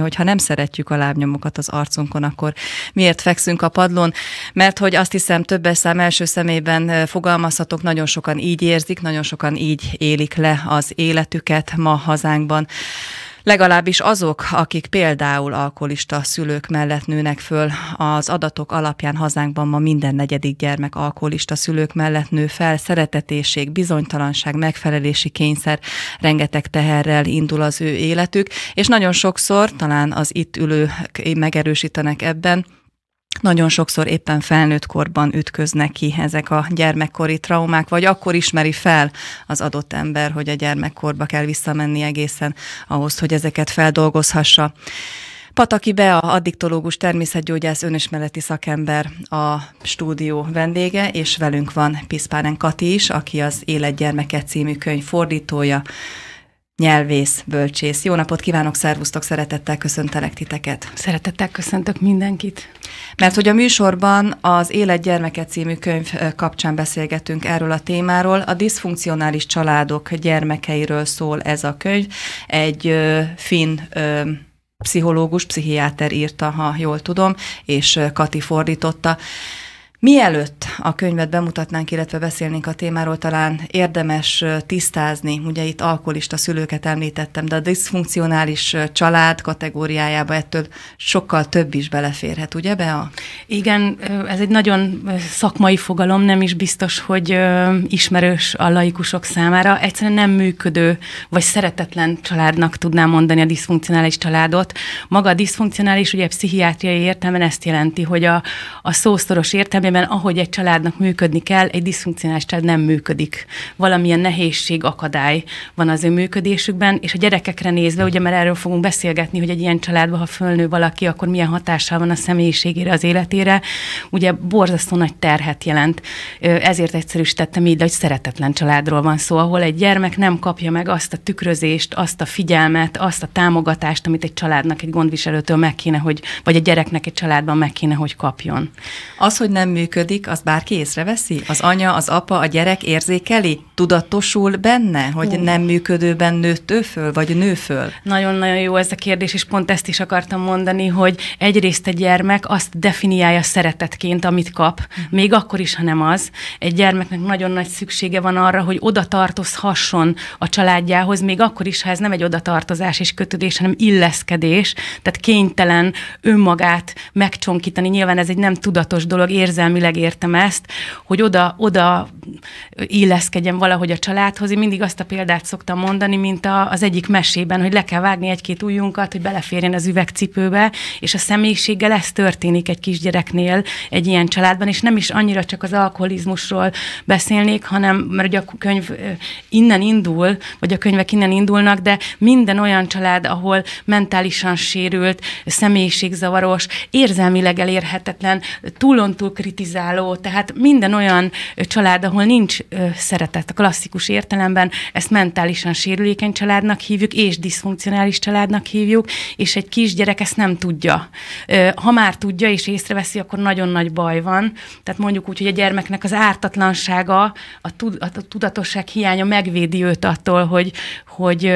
hogyha nem szeretjük a lábnyomokat az arcunkon, akkor miért fekszünk a padlón? Mert hogy azt hiszem többes szám első szemében fogalmazhatok, nagyon sokan így érzik, nagyon sokan így élik le az életüket ma hazánkban. Legalábbis azok, akik például alkoholista szülők mellett nőnek föl, az adatok alapján hazánkban ma minden negyedik gyermek alkoholista szülők mellett nő fel, szeretetéség, bizonytalanság, megfelelési kényszer, rengeteg teherrel indul az ő életük, és nagyon sokszor, talán az itt ülők megerősítenek ebben, nagyon sokszor éppen felnőtt korban ütköznek ki ezek a gyermekkori traumák, vagy akkor ismeri fel az adott ember, hogy a gyermekkorba kell visszamenni egészen ahhoz, hogy ezeket feldolgozhassa. Pataki Bea, addiktológus, természetgyógyász, önismereti szakember a stúdió vendége, és velünk van Piszpáren Kati is, aki az Életgyermeket című könyv fordítója, nyelvész, bölcsész. Jó napot kívánok, szervusztok, szeretettel köszöntelek titeket. Szeretettel köszöntök mindenkit. Mert hogy a műsorban az Élet gyermeket című könyv kapcsán beszélgetünk erről a témáról. A diszfunkcionális családok gyermekeiről szól ez a könyv. Egy ö, finn ö, pszichológus, pszichiáter írta, ha jól tudom, és Kati fordította. Mielőtt a könyvet bemutatnánk, illetve beszélnénk a témáról, talán érdemes tisztázni, ugye itt alkoholista szülőket említettem, de a diszfunkcionális család kategóriájába ettől sokkal több is beleférhet, ugye Bea? Igen, ez egy nagyon szakmai fogalom, nem is biztos, hogy ismerős a laikusok számára. Egyszerűen nem működő, vagy szeretetlen családnak tudnám mondani a diszfunkcionális családot. Maga a diszfunkcionális, ugye pszichiátriai értelmen ezt jelenti, hogy a, a szószoros értelme értelmében, ahogy egy családnak működni kell, egy diszfunkcionális család nem működik. Valamilyen nehézség, akadály van az ő működésükben, és a gyerekekre nézve, ugye mert erről fogunk beszélgetni, hogy egy ilyen családban, ha fölnő valaki, akkor milyen hatással van a személyiségére, az életére, ugye borzasztó nagy terhet jelent. Ezért egyszerűsítettem így, hogy szeretetlen családról van szó, ahol egy gyermek nem kapja meg azt a tükrözést, azt a figyelmet, azt a támogatást, amit egy családnak, egy gondviselőtől meg kéne, hogy, vagy egy gyereknek egy családban meg kéne, hogy kapjon. Az, hogy nem működik, azt bárki észreveszi? Az anya, az apa, a gyerek érzékeli? Tudatosul benne, hogy uh. nem működőben nőtt ő föl, vagy nő föl? Nagyon-nagyon jó ez a kérdés, és pont ezt is akartam mondani, hogy egyrészt egy gyermek azt definiálja szeretetként, amit kap, uh. még akkor is, ha nem az. Egy gyermeknek nagyon nagy szüksége van arra, hogy oda tartozhasson a családjához, még akkor is, ha ez nem egy odatartozás és kötődés, hanem illeszkedés, tehát kénytelen önmagát megcsonkítani. Nyilván ez egy nem tudatos dolog, érzelmi érzelmileg értem ezt, hogy oda, oda illeszkedjen valahogy a családhoz. Én mindig azt a példát szoktam mondani, mint a, az egyik mesében, hogy le kell vágni egy-két ujjunkat, hogy beleférjen az üvegcipőbe, és a személyiséggel ez történik egy kisgyereknél, egy ilyen családban, és nem is annyira csak az alkoholizmusról beszélnék, hanem, mert ugye a könyv innen indul, vagy a könyvek innen indulnak, de minden olyan család, ahol mentálisan sérült, személyiségzavaros, érzelmileg elérhetetlen, túlontúl kritizáló, tehát minden olyan család, ahol nincs szeretet a klasszikus értelemben, ezt mentálisan sérülékeny családnak hívjuk, és diszfunkcionális családnak hívjuk, és egy kisgyerek ezt nem tudja. Ha már tudja és észreveszi, akkor nagyon nagy baj van. Tehát mondjuk úgy, hogy a gyermeknek az ártatlansága, a, tudatosság hiánya megvédi őt attól, hogy, hogy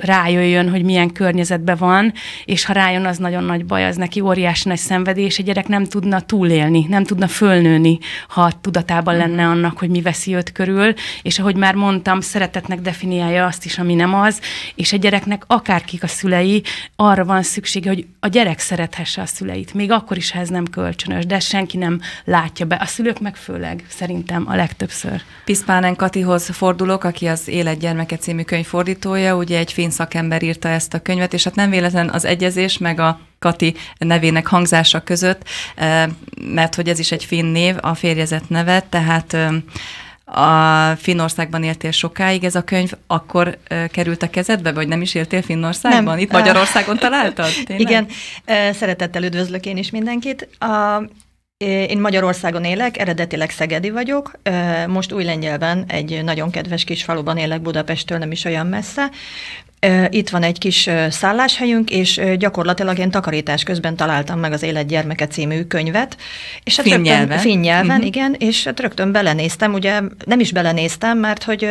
rájöjjön, hogy milyen környezetben van, és ha rájön, az nagyon nagy baj, az neki óriási nagy szenvedés, egy gyerek nem tudna túlélni, nem tudna fölnőni, ha tudatában mm. lenne annak, hogy mi veszi őt körül, és ahogy már mondtam, szeretetnek definiálja azt is, ami nem az, és a gyereknek akárkik a szülei, arra van szüksége, hogy a gyerek szerethesse a szüleit, még akkor is, ha ez nem kölcsönös, de senki nem látja be. A szülők meg főleg, szerintem a legtöbbször. Piszpánen Katihoz fordulok, aki az Élet gyermeke című könyv fordítója, ugye egy finn szakember írta ezt a könyvet, és hát nem véletlen az egyezés, meg a Kati nevének hangzása között, mert hogy ez is egy finn név, a férjezet neve, tehát a Finnországban éltél sokáig, ez a könyv akkor került a kezedbe, vagy nem is éltél Finnországban? Nem. Itt Magyarországon találtad? Tényleg? Igen, szeretettel üdvözlök én is mindenkit. A, én Magyarországon élek, eredetileg Szegedi vagyok, most új lengyelben egy nagyon kedves kis faluban élek Budapesttől, nem is olyan messze, Itt van egy kis szálláshelyünk, és gyakorlatilag én takarítás közben találtam meg az Élet gyermeke című könyvet. És hát finn nyelven. Finn nyelven, uh-huh. igen, és hát rögtön belenéztem, ugye nem is belenéztem, mert hogy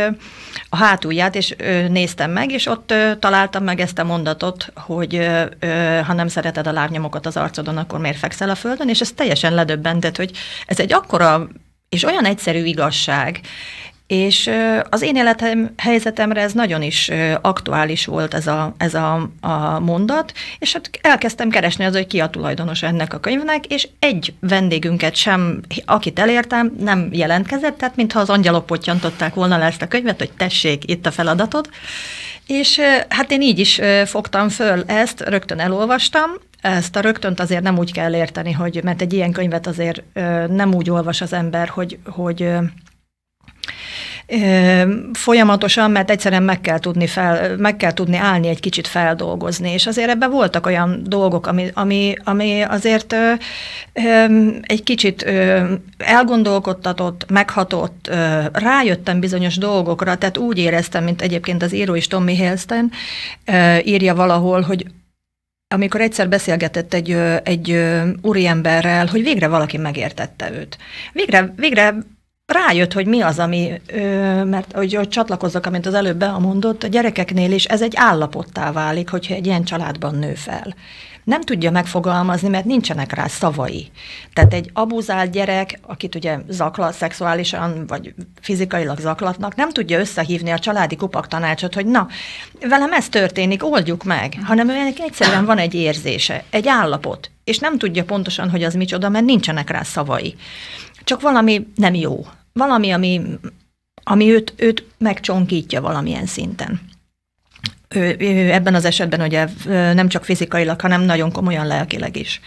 a hátulját is néztem meg, és ott találtam meg ezt a mondatot, hogy ha nem szereted a lábnyomokat az arcodon, akkor miért fekszel a földön, és ez teljesen ledöbbentett, hogy ez egy akkora és olyan egyszerű igazság, és az én életem helyzetemre ez nagyon is aktuális volt ez a, ez a, a mondat, és hát elkezdtem keresni az, hogy ki a tulajdonos ennek a könyvnek, és egy vendégünket sem, akit elértem, nem jelentkezett, tehát mintha az angyalok pottyantották volna le ezt a könyvet, hogy tessék, itt a feladatod. És hát én így is fogtam föl ezt, rögtön elolvastam, ezt a rögtönt azért nem úgy kell érteni, hogy, mert egy ilyen könyvet azért nem úgy olvas az ember, hogy, hogy folyamatosan, mert egyszerűen meg kell tudni, fel, meg kell tudni állni, egy kicsit feldolgozni, és azért ebben voltak olyan dolgok, ami, ami, ami azért ö, ö, egy kicsit ö, elgondolkodtatott, meghatott, ö, rájöttem bizonyos dolgokra, tehát úgy éreztem, mint egyébként az író is Tommy Halston ö, írja valahol, hogy amikor egyszer beszélgetett egy, egy úriemberrel, hogy végre valaki megértette őt. Végre, végre rájött, hogy mi az, ami, mert hogy, hogy csatlakozzak, amit az előbb mondott, a gyerekeknél is ez egy állapottá válik, hogyha egy ilyen családban nő fel. Nem tudja megfogalmazni, mert nincsenek rá szavai. Tehát egy abuzált gyerek, akit ugye zaklat szexuálisan, vagy fizikailag zaklatnak, nem tudja összehívni a családi kupak tanácsot, hogy na, velem ez történik, oldjuk meg, hanem őnek egyszerűen van egy érzése, egy állapot, és nem tudja pontosan, hogy az micsoda, mert nincsenek rá szavai. Csak valami nem jó valami, ami, ami őt, őt megcsonkítja valamilyen szinten. Ő, ő ebben az esetben ugye nem csak fizikailag, hanem nagyon komolyan lelkileg is.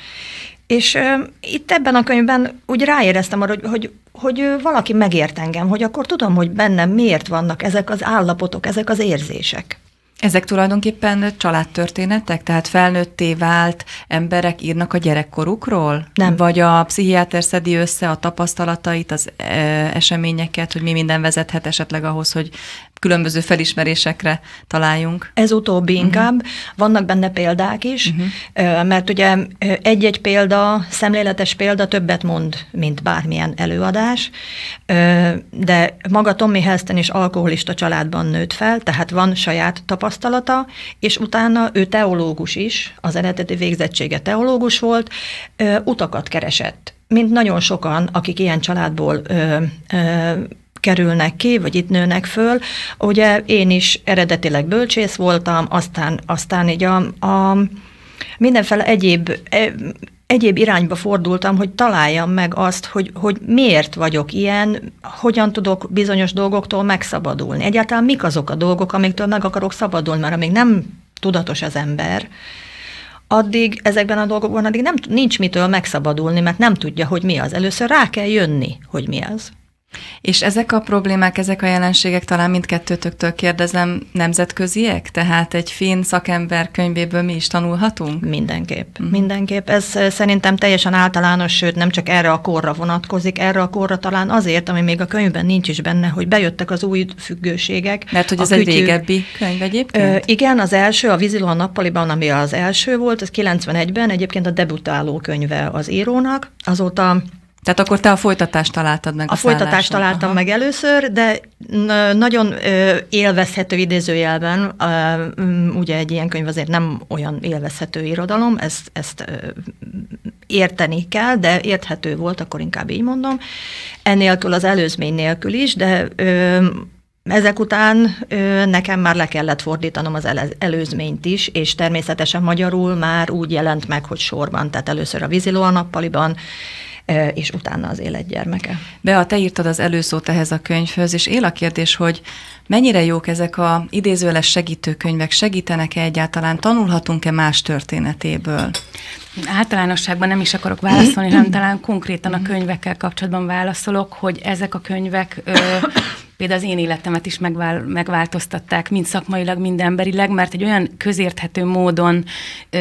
És uh, itt ebben a könyvben úgy ráéreztem arra, hogy, hogy, hogy valaki megért engem, hogy akkor tudom, hogy bennem miért vannak ezek az állapotok, ezek az érzések. Ezek tulajdonképpen családtörténetek? Tehát felnőtté vált emberek írnak a gyerekkorukról? Nem. Vagy a pszichiáter szedi össze a tapasztalatait, az e, eseményeket, hogy mi minden vezethet esetleg ahhoz, hogy különböző felismerésekre találjunk. Ez utóbbi uh-huh. inkább. Vannak benne példák is, uh-huh. mert ugye egy-egy példa, szemléletes példa többet mond, mint bármilyen előadás, de maga Tommy Helston is alkoholista családban nőtt fel, tehát van saját tapasztalata, és utána ő teológus is, az eredeti végzettsége teológus volt, utakat keresett mint nagyon sokan, akik ilyen családból ö, ö, kerülnek ki, vagy itt nőnek föl. Ugye én is eredetileg bölcsész voltam, aztán, aztán így a, a mindenféle egyéb e, egyéb irányba fordultam, hogy találjam meg azt, hogy, hogy miért vagyok ilyen, hogyan tudok bizonyos dolgoktól megszabadulni. Egyáltalán mik azok a dolgok, amiktől meg akarok szabadulni, mert amíg nem tudatos az ember, addig ezekben a dolgokban addig nem, nincs mitől megszabadulni, mert nem tudja, hogy mi az. Először rá kell jönni, hogy mi az. És ezek a problémák, ezek a jelenségek talán mindkettőtöktől kérdezem nemzetköziek? Tehát egy finn szakember könyvéből mi is tanulhatunk? Mindenképp. Uh-huh. Mindenképp. Ez szerintem teljesen általános, sőt nem csak erre a korra vonatkozik, erre a korra talán azért, ami még a könyvben nincs is benne, hogy bejöttek az új függőségek. Mert hogy ez egy régebbi könyv egyébként? Ö, igen, az első, a Viziló a nappaliban, ami az első volt, ez 91-ben, egyébként a debutáló könyve az írónak. Azóta tehát akkor te a folytatást találtad meg a, a folytatást találtam Aha. meg először, de nagyon élvezhető idézőjelben, ugye egy ilyen könyv azért nem olyan élvezhető irodalom, ezt, ezt érteni kell, de érthető volt, akkor inkább így mondom. Ennélkül az előzmény nélkül is, de ezek után nekem már le kellett fordítanom az előzményt is, és természetesen magyarul már úgy jelent meg, hogy sorban, tehát először a víziló a nappaliban, és utána az életgyermeke. Bea, te írtad az előszót ehhez a könyvhöz, és él a kérdés, hogy mennyire jók ezek a idézőles segítőkönyvek, segítenek-e egyáltalán, tanulhatunk-e más történetéből? Általánosságban nem is akarok válaszolni, hanem talán konkrétan a könyvekkel kapcsolatban válaszolok, hogy ezek a könyvek ö, például az én életemet is megvál, megváltoztatták, mind szakmailag, mind emberileg, mert egy olyan közérthető módon,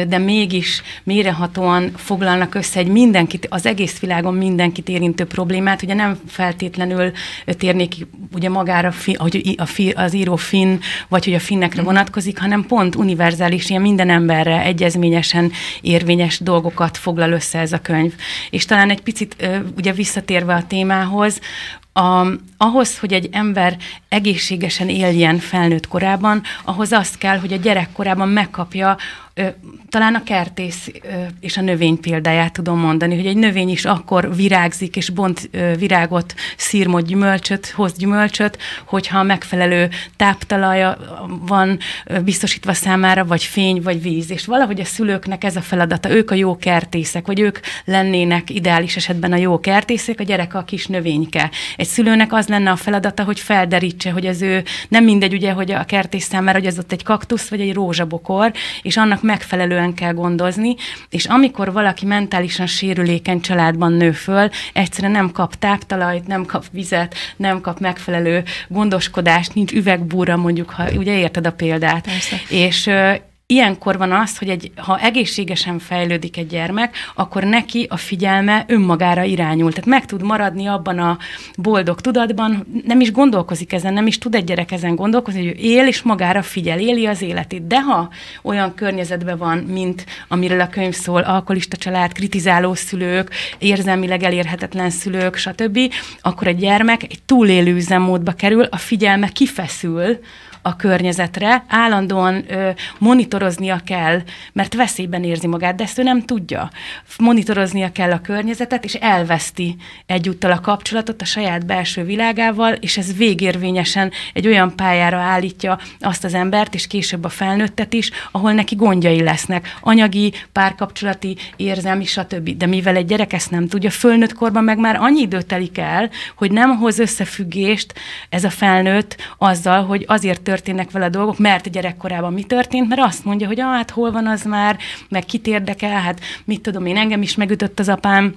de mégis mérehatóan foglalnak össze egy mindenkit, az egész világon mindenkit érintő problémát, ugye nem feltétlenül térnék ugye magára, hogy a fi, az író finn, vagy hogy a finnekre mhm. vonatkozik, hanem pont univerzális, ilyen minden emberre egyezményesen érvényes dolgokat foglal össze ez a könyv. És talán egy picit ugye visszatérve a témához, a, ahhoz, hogy egy ember egészségesen éljen felnőtt korában, ahhoz azt kell, hogy a gyerekkorában megkapja talán a kertész és a növény példáját tudom mondani, hogy egy növény is akkor virágzik és bont virágot, szírmot, gyümölcsöt, hoz gyümölcsöt, hogyha megfelelő táptalaja van biztosítva számára, vagy fény, vagy víz. És valahogy a szülőknek ez a feladata, ők a jó kertészek, vagy ők lennének ideális esetben a jó kertészek, a gyerek a kis növényke. Egy szülőnek az lenne a feladata, hogy felderítse, hogy az ő, nem mindegy ugye, hogy a kertész számára, hogy az ott egy kaktusz, vagy egy rózsabokor, és annak megfelelően kell gondozni, és amikor valaki mentálisan sérülékeny családban nő föl, egyszerűen nem kap táptalajt, nem kap vizet, nem kap megfelelő gondoskodást, nincs üvegbúra mondjuk, ha ugye érted a példát. Persze. És ilyenkor van az, hogy egy, ha egészségesen fejlődik egy gyermek, akkor neki a figyelme önmagára irányul. Tehát meg tud maradni abban a boldog tudatban, nem is gondolkozik ezen, nem is tud egy gyerek ezen gondolkozni, hogy ő él és magára figyel, éli az életét. De ha olyan környezetben van, mint amiről a könyv szól, alkoholista család, kritizáló szülők, érzelmileg elérhetetlen szülők, stb., akkor egy gyermek egy túlélő üzemmódba kerül, a figyelme kifeszül, a környezetre, állandóan ö, monitoroznia kell, mert veszélyben érzi magát, de ezt ő nem tudja. Monitoroznia kell a környezetet, és elveszti egyúttal a kapcsolatot a saját belső világával, és ez végérvényesen egy olyan pályára állítja azt az embert, és később a felnőttet is, ahol neki gondjai lesznek, anyagi, párkapcsolati, érzelmi, stb. De mivel egy gyerek ezt nem tudja, fölnőtt korban meg már annyi időt telik el, hogy nem hoz összefüggést ez a felnőtt azzal, hogy azért történnek vele dolgok, mert gyerekkorában mi történt, mert azt mondja, hogy ah, hát hol van az már, meg kit érdekel, hát mit tudom én, engem is megütött az apám,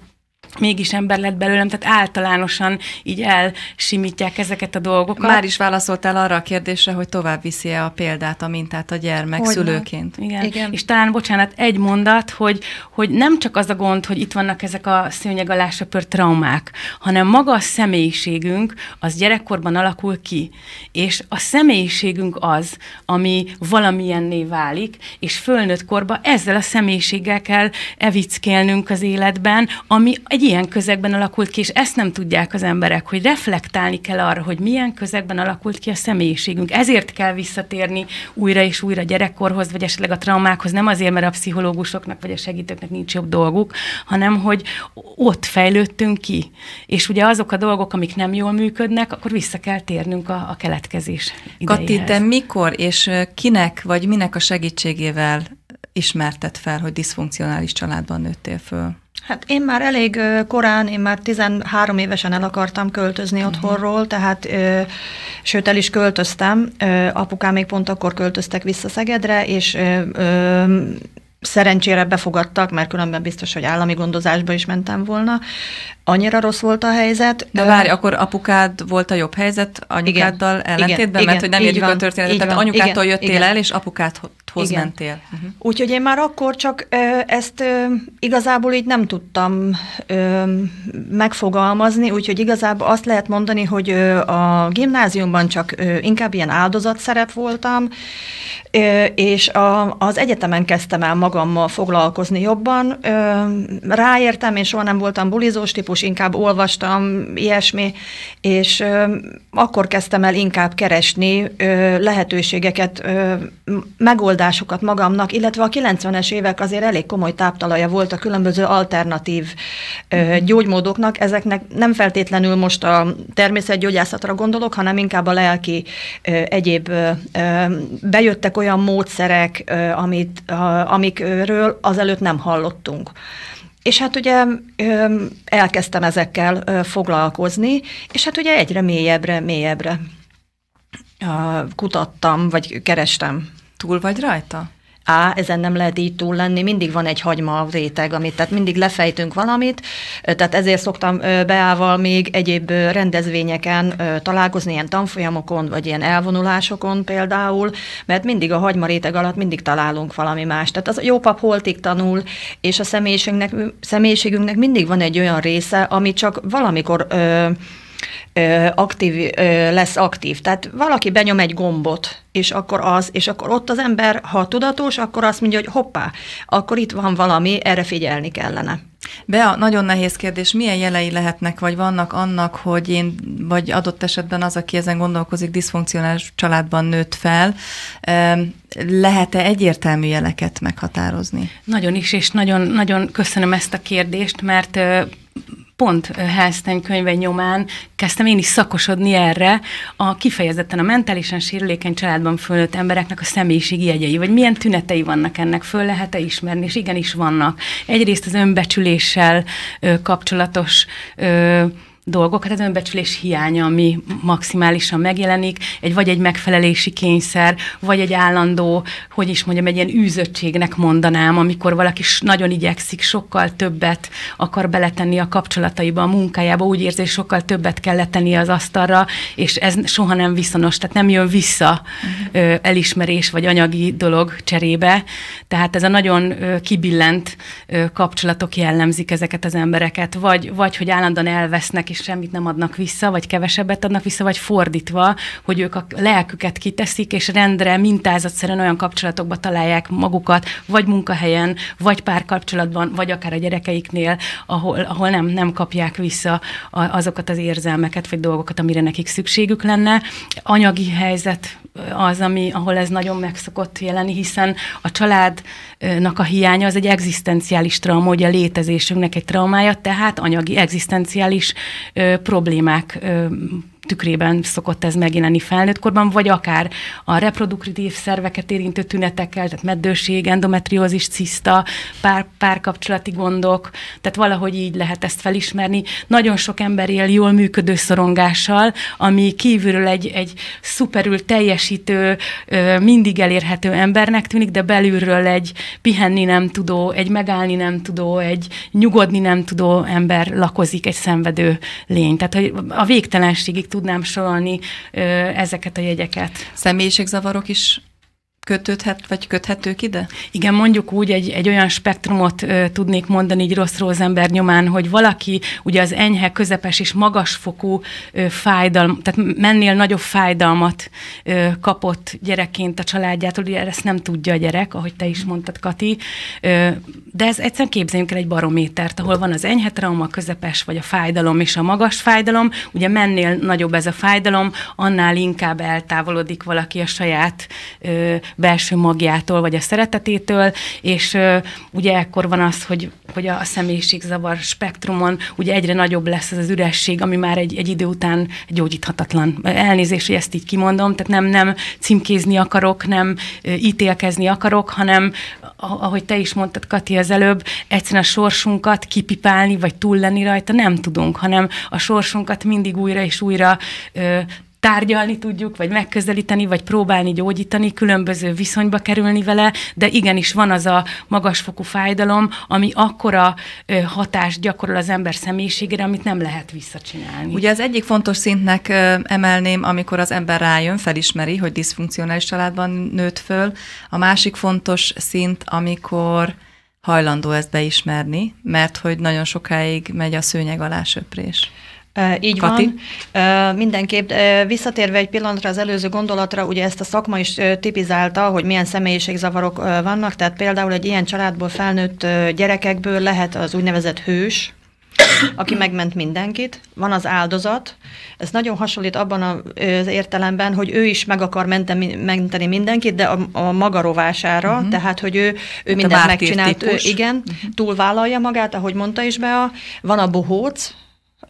mégis ember lett belőlem, tehát általánosan így elsimítják ezeket a dolgokat. Már is válaszoltál arra a kérdésre, hogy tovább viszi-e a példát, a mintát a gyermek hogy szülőként. Igen. Igen. És talán, bocsánat, egy mondat, hogy, hogy nem csak az a gond, hogy itt vannak ezek a szőnyeg alá söpört traumák, hanem maga a személyiségünk az gyerekkorban alakul ki. És a személyiségünk az, ami valamilyenné válik, és fölnőtt korba ezzel a személyiséggel kell evickélnünk az életben, ami egy ilyen közegben alakult ki, és ezt nem tudják az emberek, hogy reflektálni kell arra, hogy milyen közegben alakult ki a személyiségünk. Ezért kell visszatérni újra és újra gyerekkorhoz, vagy esetleg a traumákhoz, nem azért, mert a pszichológusoknak vagy a segítőknek nincs jobb dolguk, hanem hogy ott fejlődtünk ki. És ugye azok a dolgok, amik nem jól működnek, akkor vissza kell térnünk a, a keletkezés idejéhez. Kati, te mikor és kinek vagy minek a segítségével ismerted fel, hogy diszfunkcionális családban nőttél föl? Hát én már elég korán, én már 13 évesen el akartam költözni uh-huh. otthonról, tehát ö, sőt el is költöztem, ö, apukám még pont akkor költöztek vissza Szegedre, és ö, ö, szerencsére befogadtak, mert különben biztos, hogy állami gondozásba is mentem volna. Annyira rossz volt a helyzet. De várj, akkor apukád volt a jobb helyzet anyukáddal igen, ellentétben, igen, mert hogy nem értjük a történetet, tehát anyukától igen, jöttél igen. el, és apukádhoz igen. mentél. Uh-huh. Úgyhogy én már akkor csak ezt igazából így nem tudtam megfogalmazni, úgyhogy igazából azt lehet mondani, hogy a gimnáziumban csak inkább ilyen áldozatszerep voltam, és a, az egyetemen kezdtem el magammal foglalkozni jobban. Ráértem, én soha nem voltam bulizós típus, inkább olvastam, ilyesmi, és akkor kezdtem el inkább keresni lehetőségeket, megoldásokat magamnak, illetve a 90-es évek azért elég komoly táptalaja volt a különböző alternatív gyógymódoknak, ezeknek nem feltétlenül most a természetgyógyászatra gondolok, hanem inkább a lelki egyéb bejöttek olyan módszerek, amit, amikről azelőtt nem hallottunk. És hát ugye elkezdtem ezekkel foglalkozni, és hát ugye egyre mélyebbre, mélyebbre kutattam, vagy kerestem. Túl vagy rajta? Á, ezen nem lehet így túl lenni, mindig van egy hagyma réteg, amit, tehát mindig lefejtünk valamit, tehát ezért szoktam Beával még egyéb rendezvényeken találkozni, ilyen tanfolyamokon, vagy ilyen elvonulásokon például, mert mindig a hagyma réteg alatt mindig találunk valami más. Tehát az jó pap holtig tanul, és a személyiségünknek, személyiségünknek mindig van egy olyan része, ami csak valamikor ö, aktív, lesz aktív. Tehát valaki benyom egy gombot, és akkor az, és akkor ott az ember, ha tudatos, akkor azt mondja, hogy hoppá, akkor itt van valami, erre figyelni kellene. Bea, nagyon nehéz kérdés, milyen jelei lehetnek, vagy vannak annak, hogy én, vagy adott esetben az, aki ezen gondolkozik, diszfunkcionális családban nőtt fel, lehet-e egyértelmű jeleket meghatározni? Nagyon is, és nagyon, nagyon köszönöm ezt a kérdést, mert pont Hellstein könyve nyomán kezdtem én is szakosodni erre, a kifejezetten a mentálisan sérülékeny családban fölnőtt embereknek a személyiségi jegyei, vagy milyen tünetei vannak ennek, föl lehet-e ismerni, és igenis vannak. Egyrészt az önbecsüléssel ö, kapcsolatos ö, dolgok, hát az önbecsülés hiánya, ami maximálisan megjelenik, egy vagy egy megfelelési kényszer, vagy egy állandó, hogy is mondjam, egy ilyen űzöttségnek mondanám, amikor valaki nagyon igyekszik, sokkal többet akar beletenni a kapcsolataiba, a munkájába, úgy érzi, sokkal többet kell letenni az asztalra, és ez soha nem viszonos, tehát nem jön vissza elismerés vagy anyagi dolog cserébe. Tehát ez a nagyon kibillent kapcsolatok jellemzik ezeket az embereket, vagy, vagy hogy állandóan elvesznek, és semmit nem adnak vissza, vagy kevesebbet adnak vissza, vagy fordítva, hogy ők a lelküket kiteszik, és rendre, mintázatszerűen olyan kapcsolatokba találják magukat, vagy munkahelyen, vagy párkapcsolatban, vagy akár a gyerekeiknél, ahol, ahol nem, nem kapják vissza azokat az érzelmeket, vagy dolgokat, amire nekik szükségük lenne. Anyagi helyzet az, ami, ahol ez nagyon meg szokott hiszen a családnak a hiánya az egy egzisztenciális trauma, ugye a létezésünknek egy traumája, tehát anyagi egzisztenciális problémák tükrében szokott ez megjelenni felnőttkorban, vagy akár a reproduktív szerveket érintő tünetekkel, tehát meddőség, endometriózis, ciszta, pár, párkapcsolati gondok, tehát valahogy így lehet ezt felismerni. Nagyon sok ember él jól működő szorongással, ami kívülről egy, egy szuperül teljesítő, mindig elérhető embernek tűnik, de belülről egy pihenni nem tudó, egy megállni nem tudó, egy nyugodni nem tudó ember lakozik, egy szenvedő lény. Tehát hogy a végtelenségig tudnám sorolni ezeket a jegyeket. Személyiségzavarok is kötődhet, vagy köthetők ide? Igen, mondjuk úgy egy, egy olyan spektrumot ö, tudnék mondani egy rossz ember nyomán, hogy valaki ugye az enyhe, közepes és magasfokú ö, fájdalm, tehát mennél nagyobb fájdalmat ö, kapott gyerekként a családjától, ugye ezt nem tudja a gyerek, ahogy te is mondtad, Kati, ö, de ez egyszerűen képzeljünk el egy barométert, ahol van az enyhe trauma, közepes, vagy a fájdalom és a magas fájdalom, ugye mennél nagyobb ez a fájdalom, annál inkább eltávolodik valaki a saját ö, belső magjától, vagy a szeretetétől, és ugye ekkor van az, hogy, hogy a személyiségzavar spektrumon ugye egyre nagyobb lesz ez az üresség, ami már egy, egy idő után gyógyíthatatlan. Elnézést, hogy ezt így kimondom, tehát nem, nem címkézni akarok, nem ítélkezni akarok, hanem ahogy te is mondtad, Kati, az előbb, egyszerűen a sorsunkat kipipálni, vagy túl lenni rajta nem tudunk, hanem a sorsunkat mindig újra és újra ö, tárgyalni tudjuk, vagy megközelíteni, vagy próbálni gyógyítani, különböző viszonyba kerülni vele, de igenis van az a magasfokú fájdalom, ami akkora hatást gyakorol az ember személyiségére, amit nem lehet visszacsinálni. Ugye az egyik fontos szintnek emelném, amikor az ember rájön, felismeri, hogy diszfunkcionális családban nőtt föl. A másik fontos szint, amikor hajlandó ezt beismerni, mert hogy nagyon sokáig megy a szőnyeg alá söprés. Így Kati? van. Mindenképp visszatérve egy pillanatra az előző gondolatra, ugye ezt a szakma is tipizálta, hogy milyen személyiségzavarok vannak, tehát például egy ilyen családból felnőtt gyerekekből lehet az úgynevezett hős, aki megment mindenkit, van az áldozat, ez nagyon hasonlít abban az értelemben, hogy ő is meg akar menteni, menteni mindenkit, de a, a maga rovására, uh-huh. tehát, hogy ő, ő hát mindent megcsinált, ő, igen, uh-huh. túlvállalja magát, ahogy mondta is be, van a bohóc,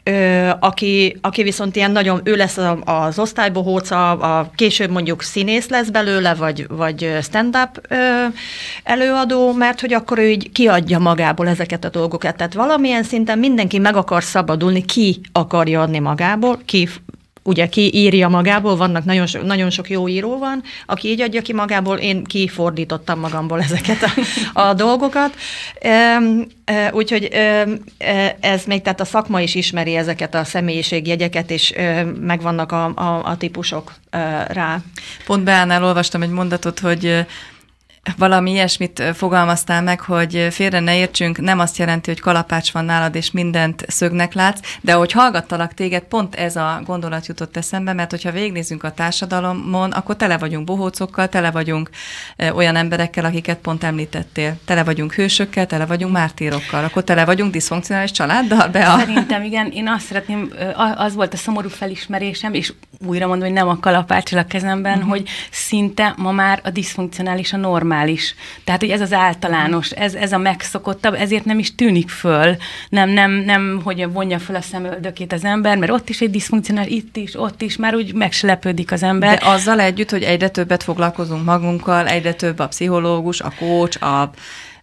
Ö, aki, aki viszont ilyen nagyon, ő lesz az osztálybohóca, a később mondjuk színész lesz belőle, vagy, vagy stand-up ö, előadó, mert hogy akkor ő így kiadja magából ezeket a dolgokat. Tehát valamilyen szinten mindenki meg akar szabadulni, ki akarja adni magából, ki ugye ki írja magából, vannak nagyon sok, nagyon sok jó író van, aki így adja ki magából, én kifordítottam magamból ezeket a, a dolgokat. Úgyhogy ez még, tehát a szakma is ismeri ezeket a személyiségjegyeket, és megvannak a, a, a típusok rá. Pont Beánál olvastam egy mondatot, hogy valami ilyesmit fogalmaztál meg, hogy félre ne értsünk, nem azt jelenti, hogy kalapács van nálad, és mindent szögnek látsz, de hogy hallgattalak téged, pont ez a gondolat jutott eszembe, mert hogyha végnézzünk a társadalomon, akkor tele vagyunk bohócokkal, tele vagyunk olyan emberekkel, akiket pont említettél. Tele vagyunk hősökkel, tele vagyunk mártírokkal, akkor tele vagyunk diszfunkcionális családdal? Be a... Szerintem igen, én azt szeretném, az volt a szomorú felismerésem, és újra mondom, hogy nem a kalapács a kezemben, uh-huh. hogy szinte ma már a diszfunkcionális a normál normális. Tehát, hogy ez az általános, ez, ez a megszokottabb, ezért nem is tűnik föl, nem, nem, nem, hogy vonja föl a szemöldökét az ember, mert ott is egy diszfunkcionál, itt is, ott is, már úgy megselepődik az ember. De azzal együtt, hogy egyre többet foglalkozunk magunkkal, egyre több a pszichológus, a coach, a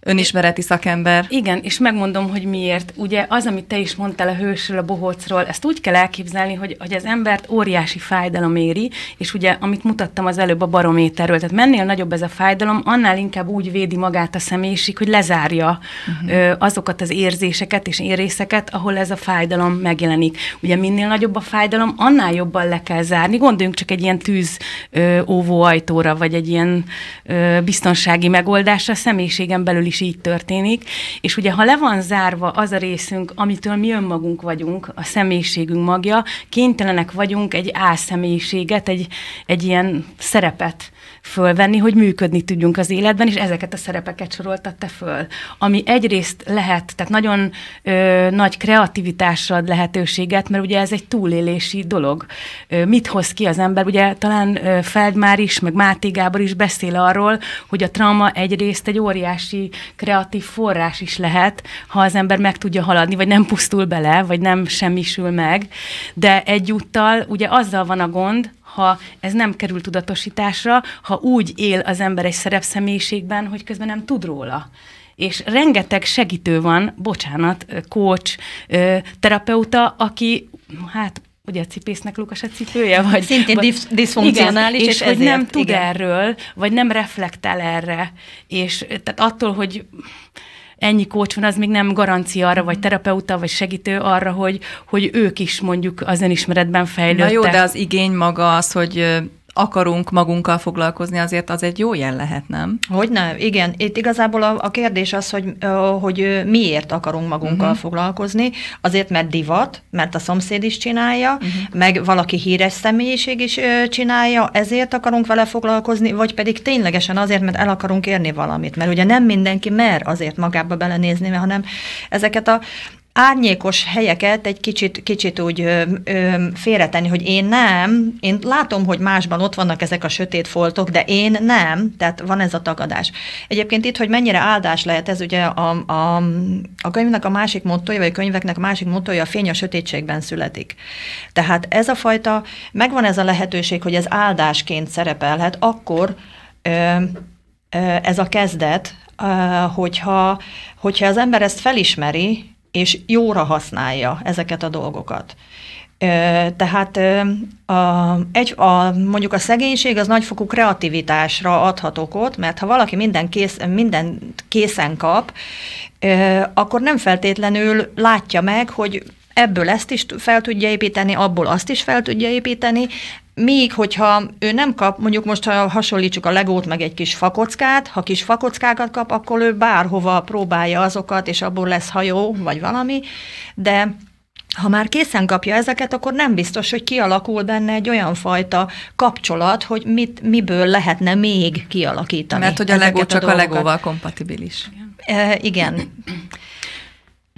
önismereti szakember. Igen, és megmondom, hogy miért. Ugye az, amit te is mondtál a hősről, a bohócról, ezt úgy kell elképzelni, hogy, hogy az embert óriási fájdalom éri, és ugye, amit mutattam az előbb a barométerről, tehát mennél nagyobb ez a fájdalom, annál inkább úgy védi magát a személyiség, hogy lezárja uh-huh. ö, azokat az érzéseket és érészeket, ahol ez a fájdalom megjelenik. Ugye minél nagyobb a fájdalom, annál jobban le kell zárni. Gondoljunk csak egy ilyen tűz ö, óvó ajtóra, vagy egy ilyen ö, biztonsági megoldásra, a személyiségen belül is így történik, és ugye ha le van zárva az a részünk, amitől mi önmagunk vagyunk, a személyiségünk magja, kénytelenek vagyunk egy álszemélyiséget, egy, egy ilyen szerepet fölvenni, hogy működni tudjunk az életben, és ezeket a szerepeket soroltatta föl. Ami egyrészt lehet, tehát nagyon ö, nagy kreativitásra ad lehetőséget, mert ugye ez egy túlélési dolog. Ö, mit hoz ki az ember? Ugye talán ö, Feldmár is, meg Máté Gábor is beszél arról, hogy a trauma egyrészt egy óriási kreatív forrás is lehet, ha az ember meg tudja haladni, vagy nem pusztul bele, vagy nem semmisül meg, de egyúttal ugye azzal van a gond, ha ez nem kerül tudatosításra, ha úgy él az ember egy szerepszemélyiségben, hogy közben nem tud róla. És rengeteg segítő van, bocsánat, coach, terapeuta, aki hát ugye a cipésznek Lukas a cipője, vagy... Szintén vagy, diszfunkcionális, és, és, és hogy ezért, nem tud igen. erről, vagy nem reflektál erre, és tehát attól, hogy ennyi kócs van, az még nem garancia arra, vagy terapeuta, vagy segítő arra, hogy, hogy ők is mondjuk az önismeretben fejlődtek. Na jó, de az igény maga az, hogy akarunk magunkkal foglalkozni, azért az egy jó jel lehet, nem? Hogy nem, igen. Itt igazából a, a kérdés az, hogy, hogy miért akarunk magunkkal uh-huh. foglalkozni. Azért, mert divat, mert a szomszéd is csinálja, uh-huh. meg valaki híres személyiség is csinálja, ezért akarunk vele foglalkozni, vagy pedig ténylegesen azért, mert el akarunk érni valamit. Mert ugye nem mindenki mer azért magába belenézni, hanem ezeket a árnyékos helyeket egy kicsit, kicsit úgy ö, ö, félretenni, hogy én nem, én látom, hogy másban ott vannak ezek a sötét foltok, de én nem, tehát van ez a tagadás. Egyébként itt, hogy mennyire áldás lehet, ez ugye a, a, a könyvnek a másik mottoja, vagy a könyveknek a másik mottoja, a fény a sötétségben születik. Tehát ez a fajta, megvan ez a lehetőség, hogy ez áldásként szerepelhet, akkor ö, ö, ez a kezdet, hogyha, hogyha az ember ezt felismeri, és jóra használja ezeket a dolgokat. Tehát a, egy, a, mondjuk a szegénység az nagyfokú kreativitásra adhat okot, mert ha valaki minden, kész, minden készen kap, akkor nem feltétlenül látja meg, hogy ebből ezt is fel tudja építeni, abból azt is fel tudja építeni, Míg, hogyha ő nem kap, mondjuk most ha hasonlítsuk a legót meg egy kis fakockát, ha kis fakockákat kap, akkor ő bárhova próbálja azokat, és abból lesz hajó, vagy valami, de ha már készen kapja ezeket, akkor nem biztos, hogy kialakul benne egy olyan fajta kapcsolat, hogy mit, miből lehetne még kialakítani. Mert hogy a legó csak a, a legóval kompatibilis. Igen. E, igen.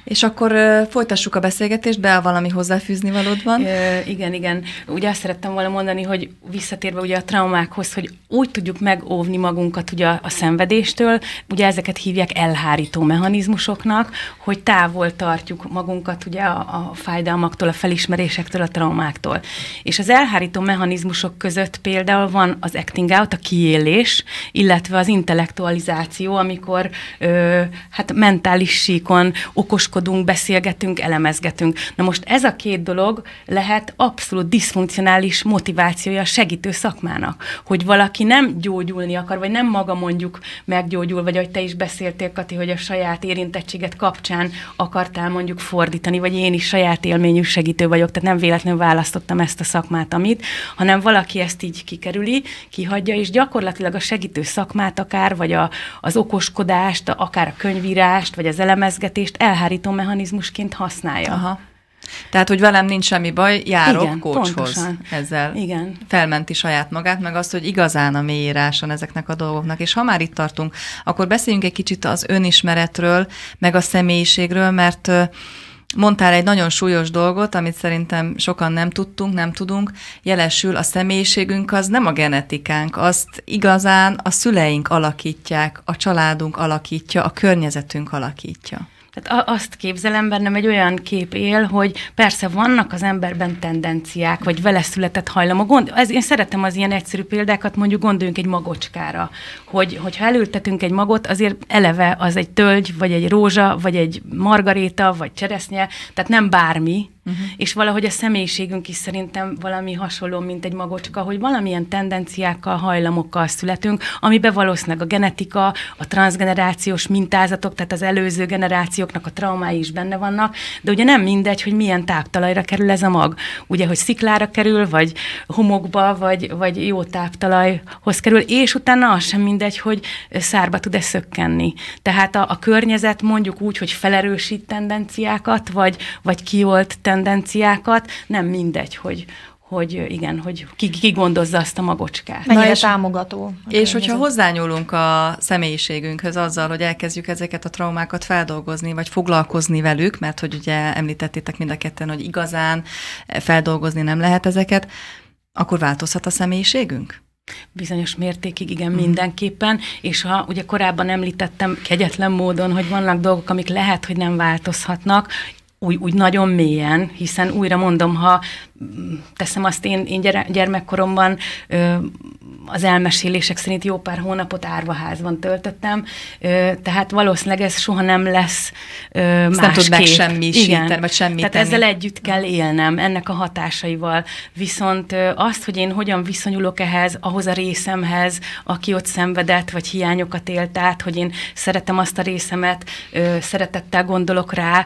És akkor folytassuk a beszélgetést, be valami hozzáfűzni valód van? Uh, igen, igen. Ugye azt szerettem volna mondani, hogy visszatérve ugye a traumákhoz, hogy úgy tudjuk megóvni magunkat ugye a, a szenvedéstől, ugye ezeket hívják elhárító mechanizmusoknak, hogy távol tartjuk magunkat ugye a, a fájdalmaktól, a felismerésektől, a traumáktól. És az elhárító mechanizmusok között például van az acting out, a kiélés, illetve az intellektualizáció, amikor ö, hát mentális síkon okos gondolkodunk, beszélgetünk, elemezgetünk. Na most ez a két dolog lehet abszolút diszfunkcionális motivációja segítő szakmának, hogy valaki nem gyógyulni akar, vagy nem maga mondjuk meggyógyul, vagy ahogy te is beszéltél, Kati, hogy a saját érintettséget kapcsán akartál mondjuk fordítani, vagy én is saját élményű segítő vagyok, tehát nem véletlenül választottam ezt a szakmát, amit, hanem valaki ezt így kikerüli, kihagyja, és gyakorlatilag a segítő szakmát akár, vagy a, az okoskodást, akár a könyvírást, vagy az elemezgetést elhárító mechanizmusként használja. Aha. Tehát, hogy velem nincs semmi baj, járok Igen, kócshoz ezzel. Igen. Felmenti saját magát, meg azt, hogy igazán a mélyíráson ezeknek a dolgoknak. És ha már itt tartunk, akkor beszéljünk egy kicsit az önismeretről, meg a személyiségről, mert Mondtál egy nagyon súlyos dolgot, amit szerintem sokan nem tudtunk, nem tudunk. Jelesül a személyiségünk az nem a genetikánk, azt igazán a szüleink alakítják, a családunk alakítja, a környezetünk alakítja. Tehát azt képzelem bennem egy olyan kép él, hogy persze vannak az emberben tendenciák, vagy vele született hajlamok. Gond, ez, én szeretem az ilyen egyszerű példákat, mondjuk gondoljunk egy magocskára, hogy, hogyha elültetünk egy magot, azért eleve az egy tölgy, vagy egy rózsa, vagy egy margaréta, vagy cseresznye, tehát nem bármi, Uh-huh. És valahogy a személyiségünk is szerintem valami hasonló, mint egy magocska, hogy valamilyen tendenciákkal, hajlamokkal születünk, amiben valószínűleg a genetika, a transgenerációs mintázatok, tehát az előző generációknak a traumái is benne vannak, de ugye nem mindegy, hogy milyen táptalajra kerül ez a mag. Ugye, hogy sziklára kerül, vagy homokba, vagy, vagy jó táptalajhoz kerül, és utána az sem mindegy, hogy szárba tud-e szökkenni. Tehát a, a környezet mondjuk úgy, hogy felerősít tendenciákat, vagy, vagy kiolt tendenciákat, tendenciákat, nem mindegy, hogy, hogy igen, hogy ki, ki gondozza azt a magocskát. Mennyire és, támogató. És hogyha hozzányúlunk a személyiségünkhöz azzal, hogy elkezdjük ezeket a traumákat feldolgozni, vagy foglalkozni velük, mert hogy ugye említettétek mind a ketten, hogy igazán feldolgozni nem lehet ezeket, akkor változhat a személyiségünk? Bizonyos mértékig igen, mm. mindenképpen, és ha ugye korábban említettem kegyetlen módon, hogy vannak dolgok, amik lehet, hogy nem változhatnak, úgy, úgy nagyon mélyen, hiszen újra mondom, ha teszem azt én, én gyermekkoromban ö, az elmesélések szerint jó pár hónapot árvaházban töltöttem, tehát valószínűleg ez soha nem lesz másképp. Nem tud megsemmisíteni, vagy semmit Tehát tenni. ezzel együtt kell élnem, ennek a hatásaival. Viszont azt, hogy én hogyan viszonyulok ehhez, ahhoz a részemhez, aki ott szenvedett, vagy hiányokat élt át, hogy én szeretem azt a részemet, szeretettel gondolok rá,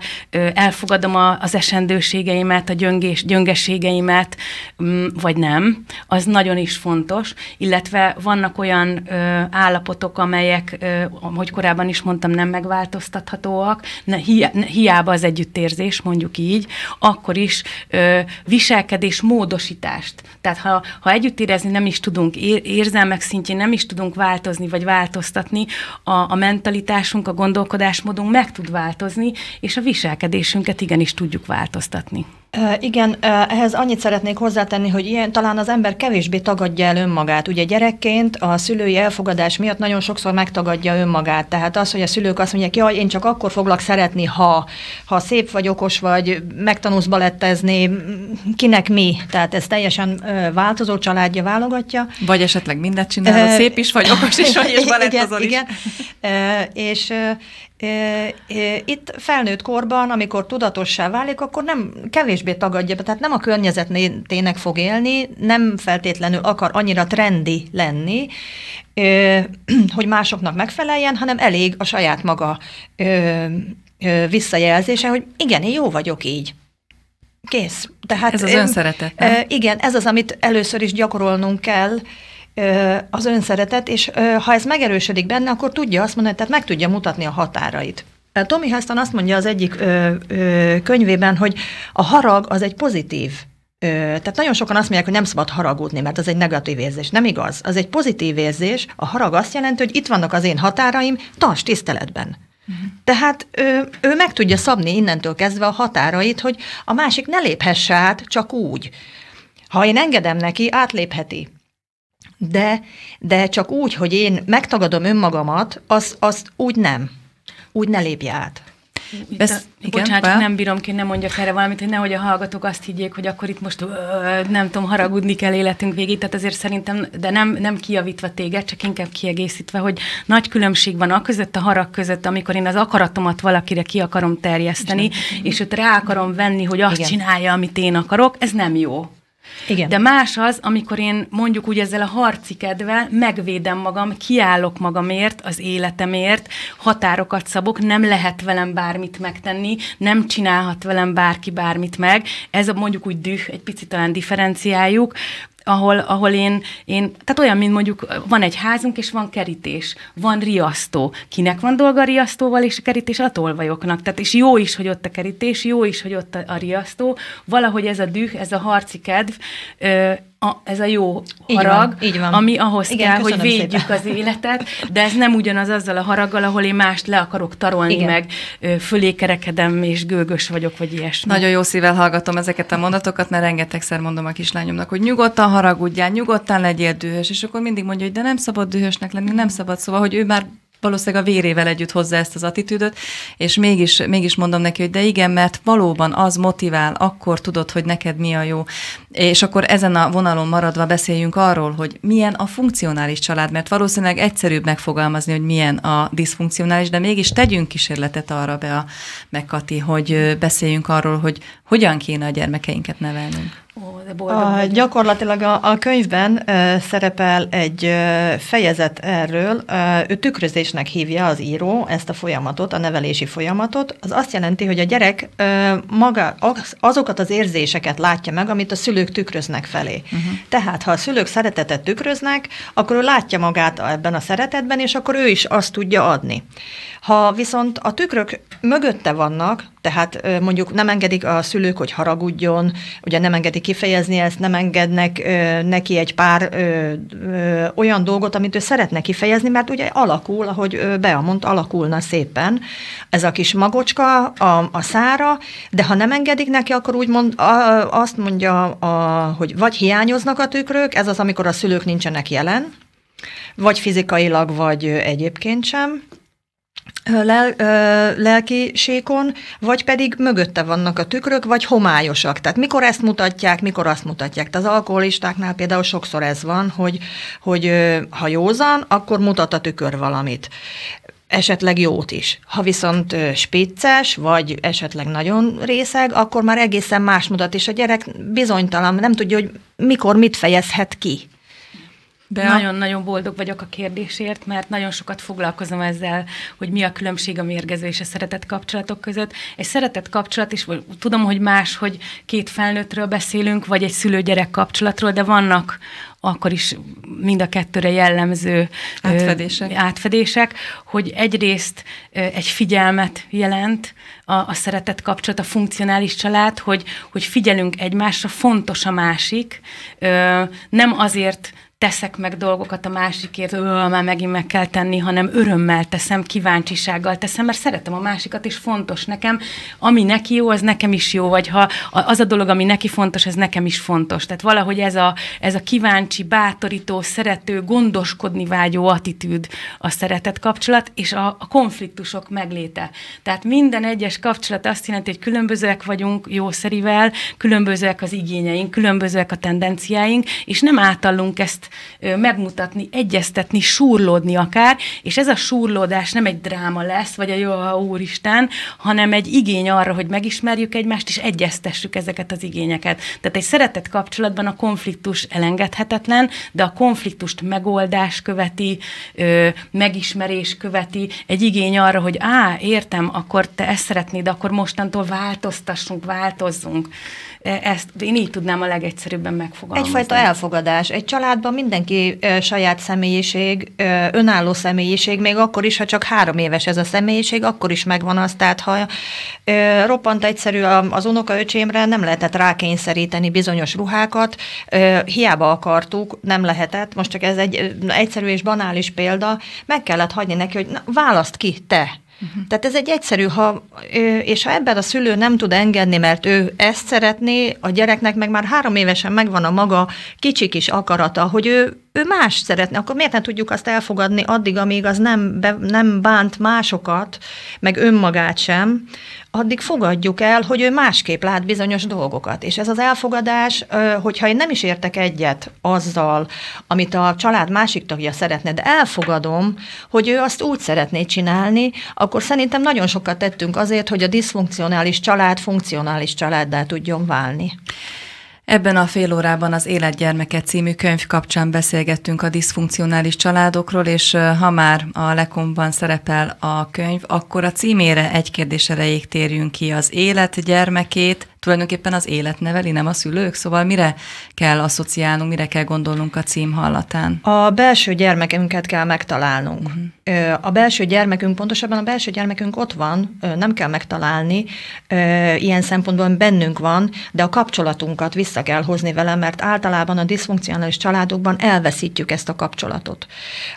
elfogadom a, az esendőségeimet, a gyöngés, gyöngeségeimet, mm, vagy nem, az nagyon is fontos, illetve vannak olyan ö, állapotok, amelyek, hogy korábban is mondtam, nem megváltoztathatóak, ne, hi, hiába az együttérzés, mondjuk így, akkor is ö, viselkedés módosítást. Tehát ha, ha együtt érezni nem is tudunk, érzelmek szintjén nem is tudunk változni, vagy változtatni, a, a mentalitásunk, a gondolkodásmódunk meg tud változni, és a viselkedésünket igenis tudjuk változtatni. Igen, ehhez annyit szeretnék hozzátenni, hogy ilyen talán az ember kevésbé tagadja el önmagát. Ugye gyerekként a szülői elfogadás miatt nagyon sokszor megtagadja önmagát. Tehát az, hogy a szülők azt mondják, jaj, én csak akkor foglak szeretni, ha, ha szép vagy, okos vagy, megtanulsz balettezni, kinek mi. Tehát ez teljesen változó családja válogatja. Vagy esetleg mindent csinálod, szép is vagy, okos is vagy, és balettezol is. Igen, és itt felnőtt korban, amikor tudatossá válik, akkor nem kevésbé tagadja, tehát nem a környezetének fog élni, nem feltétlenül akar annyira trendi lenni, hogy másoknak megfeleljen, hanem elég a saját maga visszajelzése, hogy igen, én jó vagyok így. Kész. Tehát, ez az önszeretet, nem? Igen, ez az, amit először is gyakorolnunk kell, az önszeretet, és ha ez megerősödik benne, akkor tudja azt mondani, tehát meg tudja mutatni a határait. Tommy Huston azt mondja az egyik ö, ö, könyvében, hogy a harag az egy pozitív tehát nagyon sokan azt mondják, hogy nem szabad haragudni, mert az egy negatív érzés. Nem igaz. Az egy pozitív érzés. A harag azt jelenti, hogy itt vannak az én határaim, tarts tiszteletben. Uh-huh. Tehát ő, ő meg tudja szabni innentől kezdve a határait, hogy a másik ne léphesse át csak úgy. Ha én engedem neki, átlépheti de, de csak úgy, hogy én megtagadom önmagamat, azt, azt úgy nem. Úgy ne lépje át. Besz- igen, Bocsánat, csak nem bírom ki, nem mondjak erre valamit, hogy nehogy a hallgatók azt higgyék, hogy akkor itt most ö, nem tudom, haragudni kell életünk végig, tehát azért szerintem, de nem, nem kijavítva téged, csak inkább kiegészítve, hogy nagy különbség van a között, a harag között, amikor én az akaratomat valakire ki akarom terjeszteni, és őt rá akarom venni, hogy azt Igen. csinálja, amit én akarok, ez nem jó. Igen. De más az, amikor én mondjuk úgy ezzel a harci kedvel megvédem magam, kiállok magamért, az életemért, határokat szabok, nem lehet velem bármit megtenni, nem csinálhat velem bárki bármit meg. Ez a mondjuk úgy düh, egy picit talán differenciáljuk, ahol, ahol én, én, tehát olyan, mint mondjuk van egy házunk, és van kerítés, van riasztó. Kinek van dolga a riasztóval, és a kerítés a tolvajoknak. Tehát, és jó is, hogy ott a kerítés, jó is, hogy ott a, a riasztó. Valahogy ez a düh, ez a harci kedv, ö, a, ez a jó így harag, van, így van. ami ahhoz Igen, kell, hogy védjük szépen. az életet, de ez nem ugyanaz azzal a haraggal, ahol én mást le akarok tarolni, Igen. meg fölé kerekedem, és gőgös vagyok, vagy ilyesmi. Nagyon jó szívvel hallgatom ezeket a mondatokat, mert rengetegszer mondom a kislányomnak, hogy nyugodtan haragudjál, nyugodtan legyél dühös, és akkor mindig mondja, hogy de nem szabad dühösnek lenni, nem szabad, szóval, hogy ő már valószínűleg a vérével együtt hozza ezt az attitűdöt, és mégis, mégis mondom neki, hogy de igen, mert valóban az motivál, akkor tudod, hogy neked mi a jó. És akkor ezen a vonalon maradva beszéljünk arról, hogy milyen a funkcionális család, mert valószínűleg egyszerűbb megfogalmazni, hogy milyen a diszfunkcionális, de mégis tegyünk kísérletet arra be a Megkati, hogy beszéljünk arról, hogy hogyan kéne a gyermekeinket nevelnünk. Ó, a, gyakorlatilag a, a könyvben uh, szerepel egy uh, fejezet erről, uh, ő tükrözésnek hívja az író ezt a folyamatot, a nevelési folyamatot. Az azt jelenti, hogy a gyerek uh, maga az, azokat az érzéseket látja meg, amit a szülők tükröznek felé. Uh-huh. Tehát, ha a szülők szeretetet tükröznek, akkor ő látja magát ebben a szeretetben, és akkor ő is azt tudja adni. Ha viszont a tükrök mögötte vannak, tehát mondjuk nem engedik a szülők, hogy haragudjon, ugye nem engedik kifejezni ezt, nem engednek ö, neki egy pár ö, ö, olyan dolgot, amit ő szeretne kifejezni, mert ugye alakul, ahogy Bea alakulna szépen. Ez a kis magocska a, a szára, de ha nem engedik neki, akkor úgy mond, a, azt mondja, a, hogy vagy hiányoznak a tükrök, ez az, amikor a szülők nincsenek jelen, vagy fizikailag, vagy egyébként sem, lel, lelkisékon, vagy pedig mögötte vannak a tükrök, vagy homályosak. Tehát mikor ezt mutatják, mikor azt mutatják. Tehát az alkoholistáknál például sokszor ez van, hogy, hogy ha józan, akkor mutat a tükör valamit esetleg jót is. Ha viszont spicces, vagy esetleg nagyon részeg, akkor már egészen más mutat, és a gyerek bizonytalan, nem tudja, hogy mikor mit fejezhet ki. Nagyon-nagyon boldog vagyok a kérdésért, mert nagyon sokat foglalkozom ezzel, hogy mi a különbség a mérgező és a szeretett kapcsolatok között. Egy szeretett kapcsolat is, tudom, hogy más, hogy két felnőttről beszélünk, vagy egy szülő-gyerek kapcsolatról, de vannak akkor is mind a kettőre jellemző átfedések, ö, átfedések hogy egyrészt ö, egy figyelmet jelent a, a szeretett kapcsolat, a funkcionális család, hogy, hogy figyelünk egymásra, fontos a másik, ö, nem azért teszek meg dolgokat a másikért, ő, már megint meg kell tenni, hanem örömmel teszem, kíváncsisággal teszem, mert szeretem a másikat, és fontos nekem. Ami neki jó, az nekem is jó, vagy ha az a dolog, ami neki fontos, ez nekem is fontos. Tehát valahogy ez a, ez a kíváncsi, bátorító, szerető, gondoskodni vágyó attitűd a szeretet kapcsolat, és a, a konfliktusok megléte. Tehát minden egyes kapcsolat azt jelenti, hogy különbözőek vagyunk jószerivel, különbözőek az igényeink, különbözőek a tendenciáink, és nem átallunk ezt megmutatni, egyeztetni, súrlódni akár, és ez a súrlódás nem egy dráma lesz, vagy a jó a úristen, hanem egy igény arra, hogy megismerjük egymást, és egyeztessük ezeket az igényeket. Tehát egy szeretett kapcsolatban a konfliktus elengedhetetlen, de a konfliktust megoldás követi, megismerés követi, egy igény arra, hogy á, értem, akkor te ezt szeretnéd, akkor mostantól változtassunk, változzunk. E, ezt én így tudnám a legegyszerűbben megfogalmazni. Egyfajta elfogadás. Egy családban mindenki ö, saját személyiség, ö, önálló személyiség, még akkor is, ha csak három éves ez a személyiség, akkor is megvan az. Tehát ha ö, roppant egyszerű az unokaöcsémre, nem lehetett rákényszeríteni bizonyos ruhákat, ö, hiába akartuk, nem lehetett. Most csak ez egy egyszerű és banális példa. Meg kellett hagyni neki, hogy na, választ ki, te Uh-huh. Tehát ez egy egyszerű, ha, és ha ebben a szülő nem tud engedni, mert ő ezt szeretné, a gyereknek meg már három évesen megvan a maga kicsi kis akarata, hogy ő, ő más szeretne, akkor miért nem tudjuk azt elfogadni addig, amíg az nem, be, nem bánt másokat, meg önmagát sem, addig fogadjuk el, hogy ő másképp lát bizonyos dolgokat. És ez az elfogadás, hogyha én nem is értek egyet azzal, amit a család másik tagja szeretne, de elfogadom, hogy ő azt úgy szeretné csinálni, akkor szerintem nagyon sokat tettünk azért, hogy a diszfunkcionális család funkcionális családdá tudjon válni. Ebben a fél órában az Életgyermeke című könyv kapcsán beszélgettünk a diszfunkcionális családokról, és ha már a Lekomban szerepel a könyv, akkor a címére egy kérdés erejéig térjünk ki. Az élet gyermekét tulajdonképpen az élet neveli, nem a szülők, szóval mire kell asszociálnunk, mire kell gondolnunk a cím hallatán? A belső gyermekünket kell megtalálnunk. Uh-huh. A belső gyermekünk, pontosabban a belső gyermekünk ott van, nem kell megtalálni, ilyen szempontból bennünk van, de a kapcsolatunkat vissza kell hozni vele, mert általában a diszfunkcionális családokban elveszítjük ezt a kapcsolatot.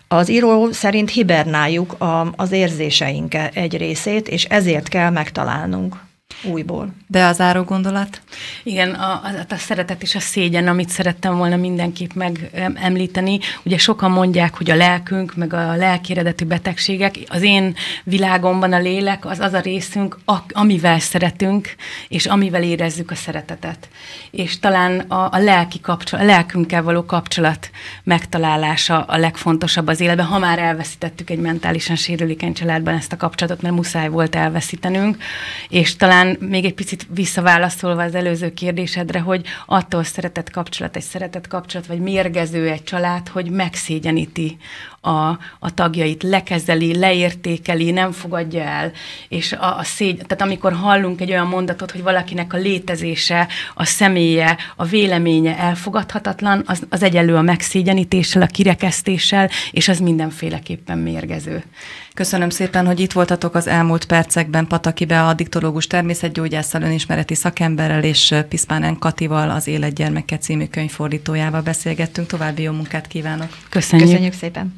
Az író szerint hibernáljuk az érzéseink egy részét, és ezért kell megtalálnunk újból. De az áró gondolat? Igen, a, a, a szeretet és a szégyen, amit szerettem volna mindenképp megemlíteni. Ugye sokan mondják, hogy a lelkünk, meg a lelki eredetű betegségek, az én világomban a lélek az az a részünk, a, amivel szeretünk, és amivel érezzük a szeretetet. És talán a, a lelki kapcsolat, a lelkünkkel való kapcsolat megtalálása a legfontosabb az életben, ha már elveszítettük egy mentálisan sérülékeny családban ezt a kapcsolatot, mert muszáj volt elveszítenünk, és talán még egy picit visszaválaszolva az előző kérdésedre, hogy attól szeretett kapcsolat egy szeretett kapcsolat, vagy mérgező egy család, hogy megszégyeníti a, a tagjait, lekezeli, leértékeli, nem fogadja el, és a, a szégy, tehát amikor hallunk egy olyan mondatot, hogy valakinek a létezése, a személye, a véleménye elfogadhatatlan, az, az egyelő a megszégyenítéssel, a kirekesztéssel, és az mindenféleképpen mérgező. Köszönöm szépen, hogy itt voltatok az elmúlt percekben Pataki Be, a diktológus természetgyógyásszal, önismereti szakemberrel és Piszpánen Katival, az Életgyermeke című könyvfordítójával beszélgettünk. További jó munkát kívánok! Köszönjük, Köszönjük szépen!